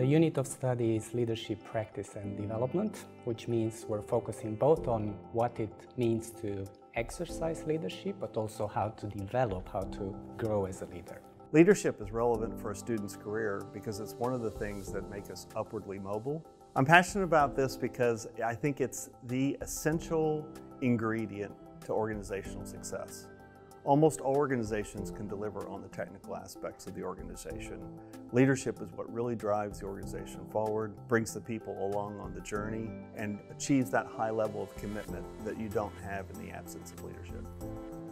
The unit of study is leadership practice and development, which means we're focusing both on what it means to exercise leadership, but also how to develop, how to grow as a leader. Leadership is relevant for a student's career because it's one of the things that make us upwardly mobile. I'm passionate about this because I think it's the essential ingredient to organizational success. Almost all organizations can deliver on the technical aspects of the organization. Leadership is what really drives the organization forward, brings the people along on the journey, and achieves that high level of commitment that you don't have in the absence of leadership.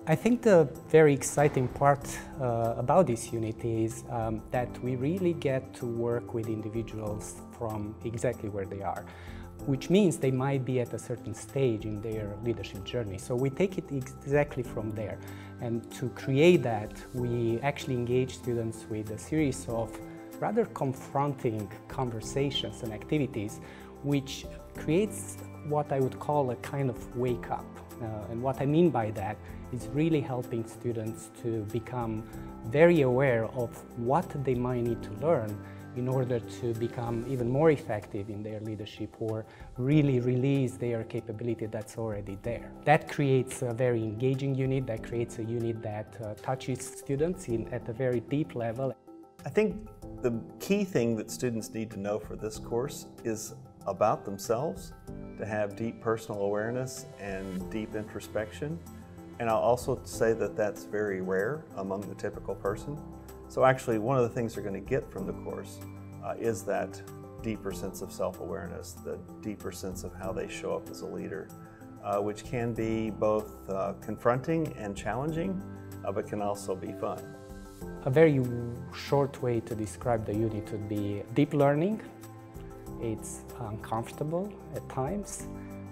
I think the very exciting part uh, about this unit is um, that we really get to work with individuals from exactly where they are which means they might be at a certain stage in their leadership journey. So we take it exactly from there. And to create that, we actually engage students with a series of rather confronting conversations and activities, which creates what I would call a kind of wake up. Uh, and what I mean by that is really helping students to become very aware of what they might need to learn in order to become even more effective in their leadership or really release their capability that's already there. That creates a very engaging unit, that creates a unit that uh, touches students in, at a very deep level. I think the key thing that students need to know for this course is about themselves, to have deep personal awareness and deep introspection. And I'll also say that that's very rare among the typical person. So actually one of the things they're going to get from the course uh, is that deeper sense of self-awareness, the deeper sense of how they show up as a leader, uh, which can be both uh, confronting and challenging, uh, but can also be fun. A very short way to describe the unit would be deep learning. It's uncomfortable at times,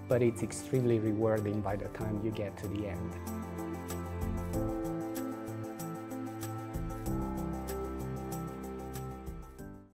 but it's extremely rewarding by the time you get to the end.